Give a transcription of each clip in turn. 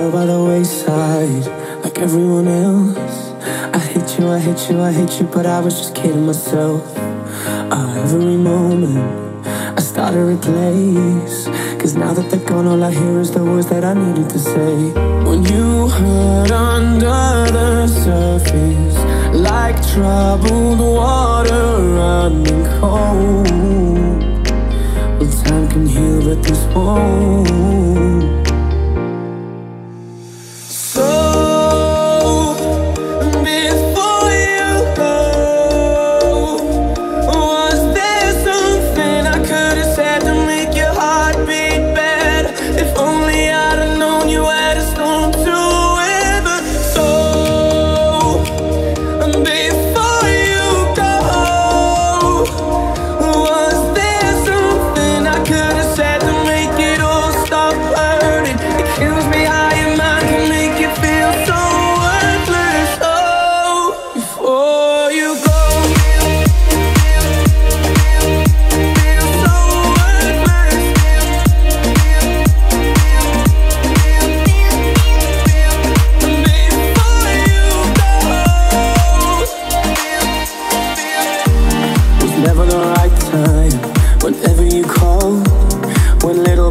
fell by the wayside like everyone else. I hate you, I hate you, I hate you, but I was just kidding myself. Uh, every moment I start to replace. Cause now that they're gone, all I hear is the words that I needed to say. When you hurt under the surface, like troubled water running cold. Well, time can heal, but this won't.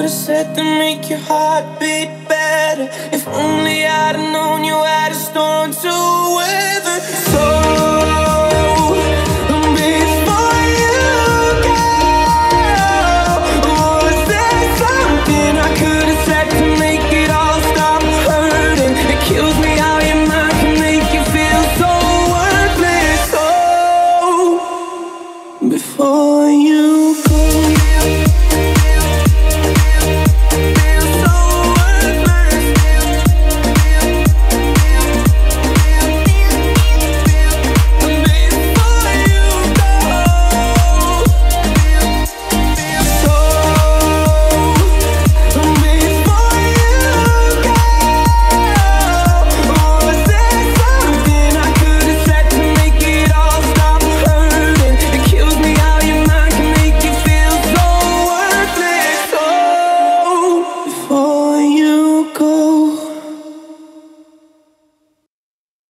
should've said to make your heart beat better. If only